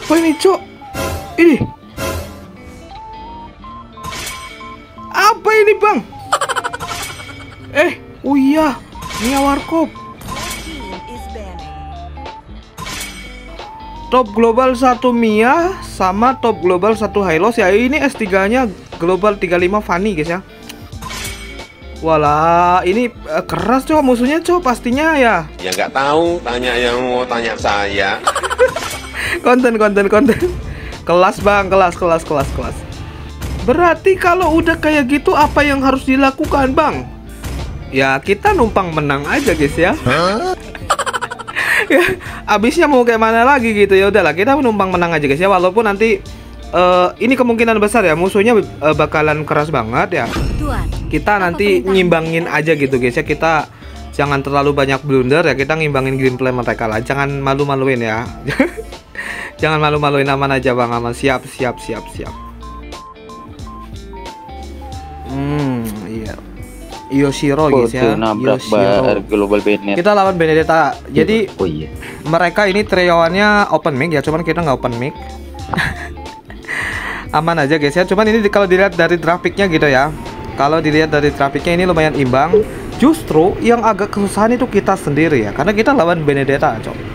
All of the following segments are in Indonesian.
Apa ini, Cok? Ini. Apa ini, Bang? Eh, oh iya. Mia Warkop. Top global 1 Mia sama top global 1 Hylos ya. Ini S3-nya global 35 Fanny, guys ya. Walah, ini eh, keras cok musuhnya cok pastinya ya. Ya nggak tahu, tanya yang mau tanya saya. konten konten konten. Kelas bang, kelas kelas kelas kelas. Berarti kalau udah kayak gitu apa yang harus dilakukan bang? Ya kita numpang menang aja guys ya. ya abisnya mau kayak mana lagi gitu ya udahlah kita numpang menang aja guys ya walaupun nanti uh, ini kemungkinan besar ya musuhnya uh, bakalan keras banget ya. Kita nanti nyimbangin aja gitu guys ya. Kita jangan terlalu banyak blunder ya. Kita ngimbangin gameplay mereka lah. Jangan malu-maluin ya. jangan malu-maluin aman aja Bang aman. Siap, siap, siap, siap. Hmm, iya. Yoshiro guys ya. Yoshiro. Global Bennett. Kita lawan Benedetta. Jadi oh iya. Mereka ini trioannya open mic ya, cuman kita nggak open mic. Aman aja guys ya. Cuman ini kalau dilihat dari grafiknya gitu ya. Kalau dilihat dari grafiknya ini lumayan imbang. Justru yang agak kesusahan itu kita sendiri ya, karena kita lawan Benedetta, cok.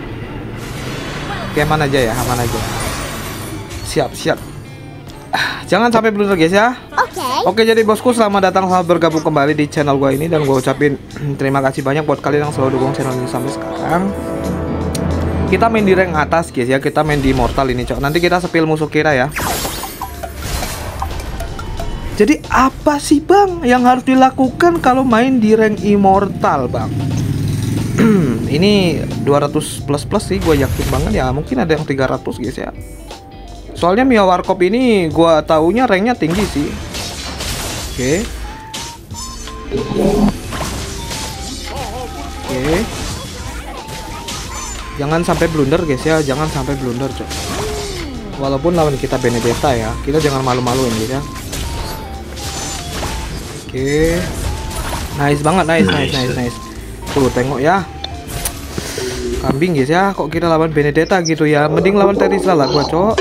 Oke, aman aja ya, aman aja. Siap, siap. Jangan sampai blunder guys ya. Oke. Okay. Oke, jadi bosku selamat datang selamat bergabung kembali di channel gua ini dan gua ucapin terima kasih banyak buat kalian yang selalu dukung channel ini sampai sekarang. Kita main di rank atas guys ya, kita main di Immortal ini, cok. Nanti kita sepil musuh kita ya. Jadi apa sih bang yang harus dilakukan kalau main di rank immortal bang? Ini 200 plus plus sih gue yakin banget ya mungkin ada yang 300 guys ya soalnya Mia Warkop ini gue taunya ranknya tinggi sih oke okay. oke okay. jangan sampai blunder guys ya jangan sampai blunder cok walaupun lawan kita Benedetta ya kita jangan malu-maluin guys ya Oke. Nice banget, nice, nice, nice, nice. Tuh, tengok ya. Kambing guys ya, kok kita lawan Benedetta gitu ya. Mending lawan Terisla lah gua, Cok.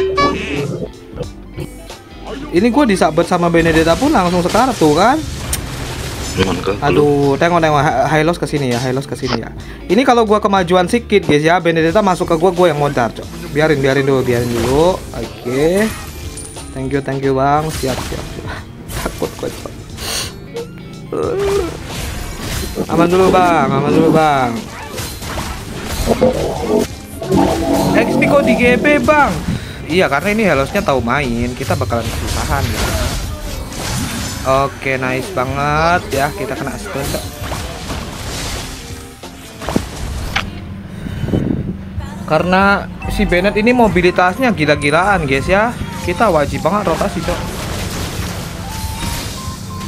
Ini gua disabet sama Benedetta pun langsung sekarat tuh kan. Aduh, tengok tengok Hylos ke sini ya, Hylos ke sini ya. Ini kalau gua kemajuan sedikit guys ya, Benedetta masuk ke gua, gua yang modar, Cok. Biarin, biarin dulu, biarin dulu. Oke. Okay. Thank you, thank you, Bang. Siap, siap. siap. Takut gua, Cok. Aman dulu bang, aman dulu bang. XP kok di GP bang? Iya karena ini Helosnya tahu main, kita bakalan kesusahan ya. Oke nice banget ya, kita kena stun. Karena si Bennett ini mobilitasnya gila-gilaan guys ya, kita wajib banget rotasi cok.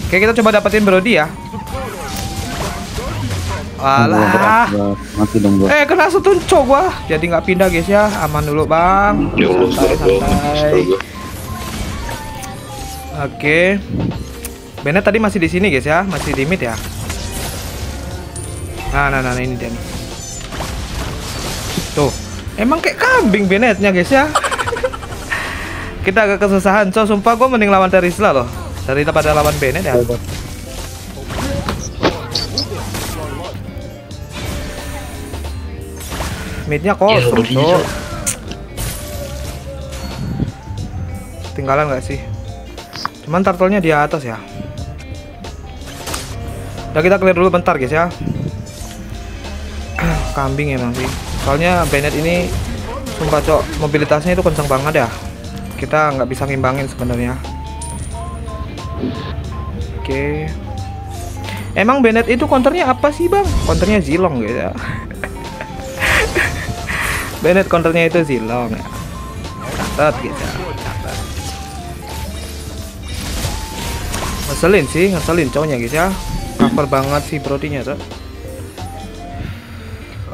Oke, kita coba dapetin Brody ya. Alah. Mati dong gua. Eh, kena stun cok gua. Jadi nggak pindah guys ya. Aman dulu, Bang. Ya santai, santai. Oke. Bennett tadi masih di sini guys ya, masih di mid ya. Nah, nah, nah, nah ini dia nih. Tuh. Emang kayak kambing Bennettnya guys ya. Kita agak kesusahan. So, sumpah gua mending lawan Terisla loh pada lawan Bennett ya. Midnya kosong tuh. Tinggalan nggak sih? Cuman turtle-nya di atas ya. Udah kita clear dulu bentar guys ya. Kambing emang sih. Soalnya Bennett ini sumpah cok mobilitasnya itu kencang banget ya. Kita nggak bisa ngimbangin sebenarnya. Oke. Emang Bennett itu counternya apa sih bang? Counternya Zilong gitu ya. Bennett counternya itu Zilong ya. Catat gitu. Catat. Ngeselin sih, ngeselin cowoknya guys ya. Cover banget sih prodinya tuh.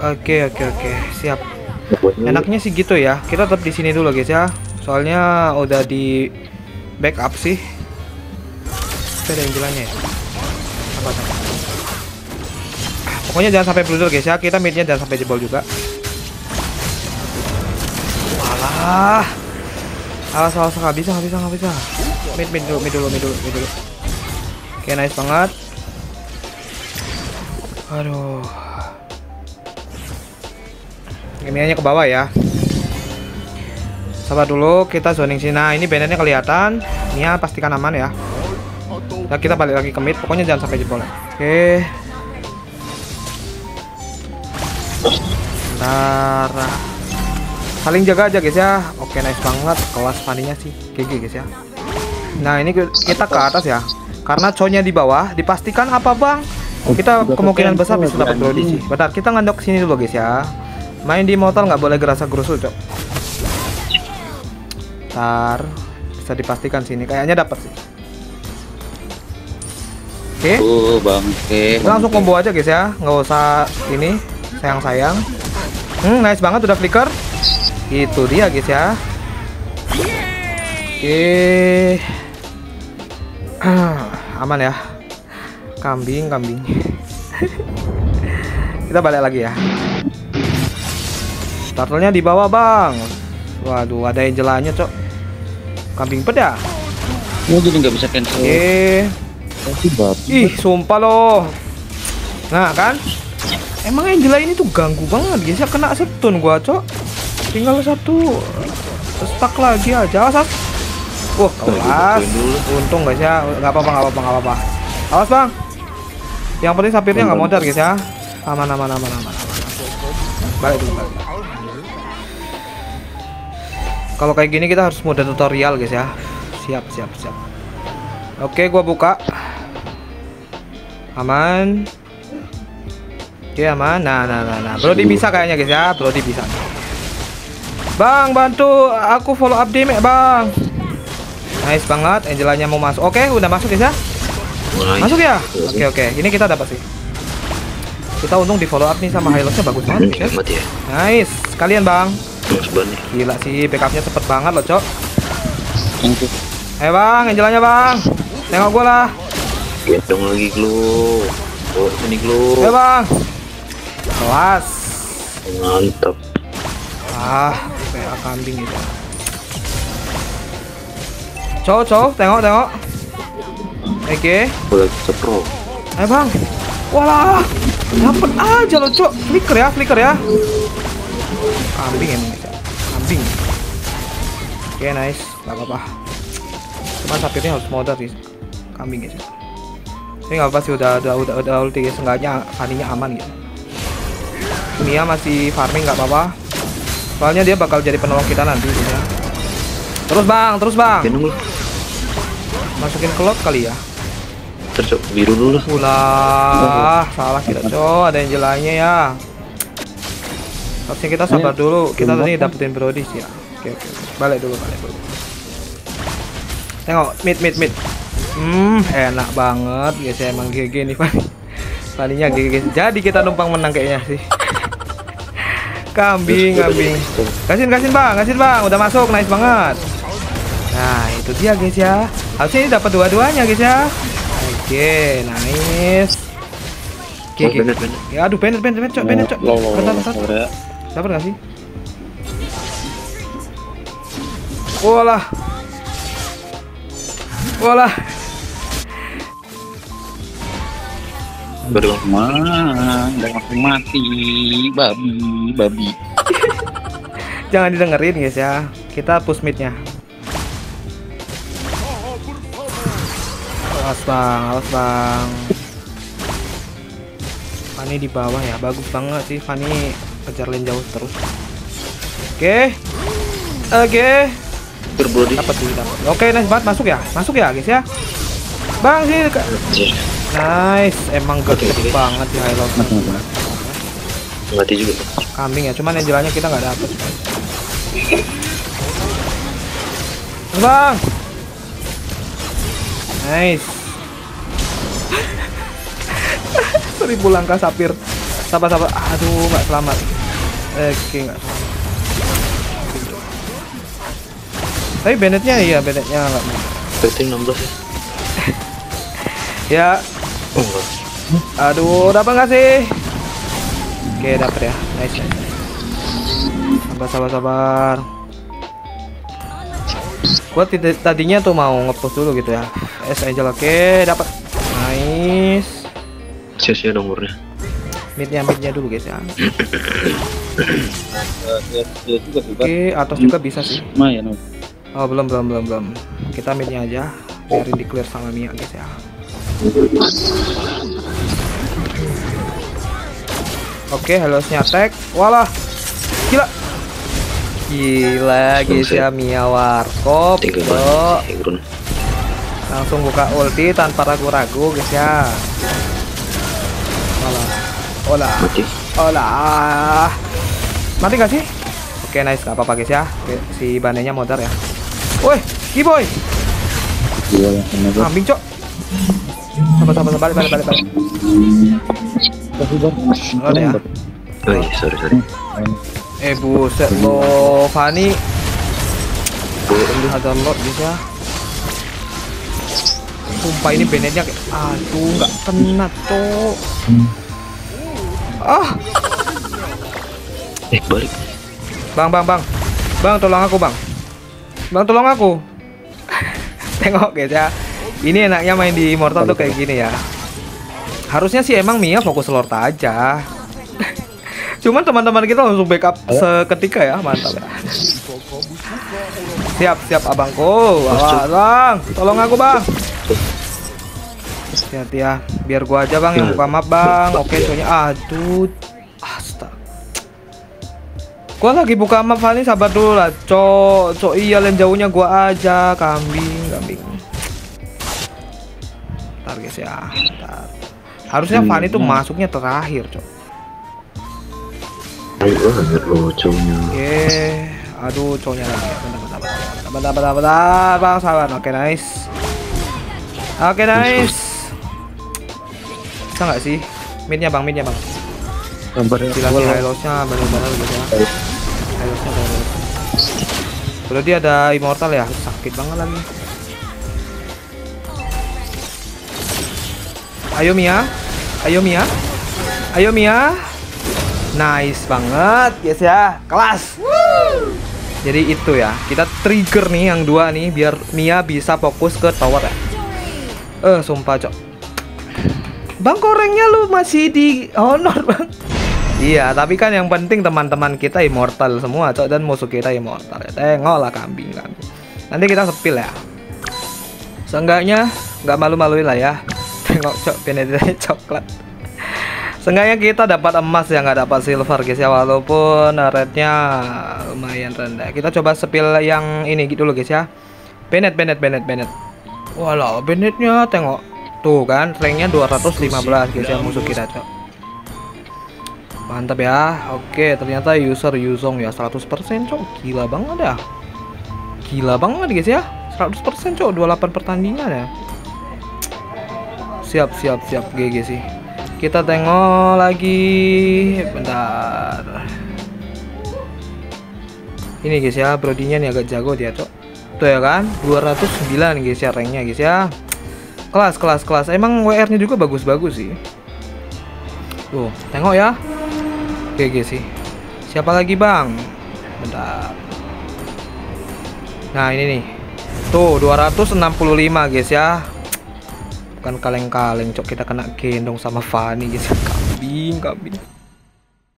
Oke oke oke siap. Enaknya sih gitu ya. Kita tetap di sini dulu guys ya. Soalnya udah di backup sih ada yang bilangnya ya apa apa pokoknya jangan sampai blunder guys ya kita midnya jangan sampai jebol juga Alah. Awas, awas, nggak bisa, nggak bisa, nggak bisa. Mid, mid dulu, mid dulu, mid dulu, mid dulu. Oke, nice banget. Aduh. Ini hanya ke bawah ya. Sabar dulu, kita zoning sini. Nah, ini banditnya kelihatan. Nia pastikan aman ya. Nah, kita balik lagi ke mid. Pokoknya jangan sampai jebol. Oke. Bentar. Saling jaga aja guys ya. Oke, nice banget. Kelas paninya sih. GG guys ya. Nah, ini kita ke atas ya. Karena cownya di bawah, dipastikan apa bang? Kita kemungkinan besar bisa dapat Brody sih. Bentar, kita ngandok sini dulu guys ya. Main di motor nggak boleh gerasa gerusu cok. Ntar bisa dipastikan sini. Kayaknya dapat sih. Oke. Bangke. Kita langsung combo aja guys ya, nggak usah ini sayang-sayang. Hmm, nice banget udah flicker. Itu dia guys ya. Oke. Aman ya. Kambing, kambing. Kita balik lagi ya. Turtle-nya di bawah, Bang. Waduh, ada Angelanya, Cok. Kambing peda. Mau jadi nggak bisa cancel. Oke. Ih, sumpah loh. Nah, kan? Emang Angela ini tuh ganggu banget, guys. Ya kena stun gua, Cok. Tinggal satu stuck lagi aja. Awas. Wah, kelas. Untung guys ya. Enggak apa-apa, enggak apa-apa, enggak apa-apa. Awas, Bang. Yang penting sapirnya nggak modar, guys ya. Aman, aman, aman, aman. aman. Balik dulu, balik. Kalau kayak gini kita harus mode tutorial, guys ya. Siap, siap, siap. Oke, gua buka. Aman. Oke, aman. Nah, nah, nah, nah. Brody bisa kayaknya, guys ya. Brody bisa. Bang, bantu aku follow up damage, Bang. Nice banget. Angelanya mau masuk. Oke, udah masuk, ya. Masuk ya? Oke, oke. Ini kita dapat sih. Kita untung di follow up nih sama highlightnya bagus banget, ya. Nice. Kalian, Bang. Gila sih, backupnya cepet banget loh, Cok. Eh, Bang, Angelanya, Bang. Tengok gua lah. gendong lagi glow. Oh sini glow. Eh, Bang. Kelas. Mantap. Ah, PA kambing itu. Cok, cok, tengok, tengok. Oke. Boleh kita pro. Eh, Bang. Walah. Dapat aja loh, Cok. Flicker ya, flicker ya. Kambing emang ya. Kambing. Oke, nice. Gak apa-apa. Cuma sapirnya harus modal sih. Kambing ya. Ini nggak apa sih udah udah udah udah ulti guys. Seenggaknya Fanny-nya aman gitu. Mia masih farming nggak apa-apa. Soalnya dia bakal jadi penolong kita nanti ya. Terus bang, terus bang. Masukin ke lot kali ya. Tercok biru dulu. Ulah, salah kita cok. Ada yang jelanya ya. Harusnya kita sabar dulu. Kita tadi dapetin Brody sih ya. Oke oke. oke. Balik dulu, balik dulu. Tengok mid mid mid. Hmm, enak banget guys ya emang GG nih Fanny. Fanny-nya GG. Jadi kita numpang menang kayaknya sih. Kambing, kambing. Kasin, kasin bang, kasin bang. Udah masuk, nice banget. Nah, itu dia guys ya. Harusnya ini dapat dua-duanya guys ya. Oke, nice. Oke, oke. Ya, aduh, bener, bener, bener, cok, bener, cok. Bentar, bentar. lo, Dapat gak sih? Walah. Walah. Baru mana? Udah langsung mati. Babi, babi. Jangan didengerin guys ya. Kita push midnya. Awas bang, awas bang. Fanny di bawah ya, bagus banget sih Fanny kejar lane jauh terus. Oke, oke, Berbrody. dapat sih dapat. Oke, nice banget masuk ya, masuk ya guys ya. Bang sih. Nice, emang gede oke. banget sih highlight. Mati juga. Kambing ya, cuman yang jalannya kita nggak dapet. Bang, nice. Seribu langkah sapir. Sabar sabar. Aduh, nggak selamat. Oke, nggak selamat. Tapi Bennetnya iya, Bennetnya nggak. Rating 16 ya. Ya. Aduh, dapat nggak sih? Oke, dapat ya. Nice, nice. Sabar, sabar, sabar. Gua tadinya tuh mau ngepost dulu gitu ya. S Angel oke, dapat. Nice. Sia-sia nomornya. Midnya midnya dulu guys ya. Oke, atas juga bisa sih. Oh. Oh, belum belum belum belum. Kita midnya aja. Biarin di clear sama Mia guys ya. Oke, halosnya attack. Walah. Gila. Gila guys ya Mia Warkop. Langsung buka ulti tanpa ragu-ragu guys ya. Olah. Olah. Olah. Mati gak sih? Oke, nice. Gak apa-apa guys ya. Oke, si banenya modar ya. Woi, Kiboy. Bro. Kambing, Cok. Sabar, sabar, sabar. Balik, balik, balik, ada ya? Oh iya, sorry sorry. Eh, buset lo, Fani. Ada lot bisa. Sumpah ini Benednya kayak aduh nggak kena cok. Ah, Eh balik. Bang, bang, bang. Bang, tolong aku, Bang. Bang, tolong aku. Tengok guys ya. Ini enaknya main di Immortal tuh kayak gini ya. Harusnya sih emang Mia fokus Lord aja. Cuman teman-teman kita langsung backup seketika ya, mantap ya. Siap, siap abangku. Awas, Bang. Tolong aku, Bang. Hati-hati ya. Biar gua aja, Bang, yang buka map, Bang. Oke, soalnya aduh. Astaga. Gua lagi buka map Fani sabar dulu lah, cok. Cok iya yang jauhnya gua aja, kambing, kambing. Ntar guys ya, ntar. Harusnya Fani tuh masuknya terakhir, cok. Banget lo cowoknya. Oke, aduh cowoknya lagi. Bentar, bentar, bentar, bentar, bentar, bentar, bentar, bang, sabar. Oke, nice. Oke, nice. Bisa nggak sih? Midnya bang, midnya bang. Gambar gitu ya. Dia ada immortal ya, sakit banget lagi. Ayo Mia, ayo Mia, ayo Mia. Nice banget, yes ya, kelas. Jadi itu ya, kita trigger nih yang dua nih biar Mia bisa fokus ke tower ya. Eh, sumpah cok. Bang korengnya lu masih di honor bang. Iya, tapi kan yang penting teman-teman kita immortal semua, cok dan musuh kita immortal. Ya, tengoklah kambing kambing. Nanti kita sepil ya. Seenggaknya nggak malu-maluin lah ya. Tengok cok Benedetta coklat. Seenggaknya kita dapat emas ya nggak dapat silver guys ya walaupun rate-nya lumayan rendah. Kita coba sepil yang ini gitu dulu guys ya. Bennett Bennett Bennett Bennett. Walau Bennettnya tengok tuh kan ranknya 215 guys ya musuh kita cok. Mantap ya. Oke, ternyata user Yuzong ya 100% cok. Gila banget ya. Gila banget guys ya. 100% cok 28 pertandingan ya. Siap, siap, siap GG sih. Kita tengok lagi. Bentar. Ini guys ya, Brodinya nih agak jago dia, cok. Tuh ya kan, 209 guys ya ranknya guys ya. Kelas, kelas, kelas. Emang WR-nya juga bagus-bagus sih. Tuh, tengok ya. GG sih. Siapa lagi, Bang? Bentar. Nah, ini nih. Tuh, 265 guys ya. Bukan kaleng-kaleng, cok kita kena gendong sama Fanny guys. Kambing, kambing.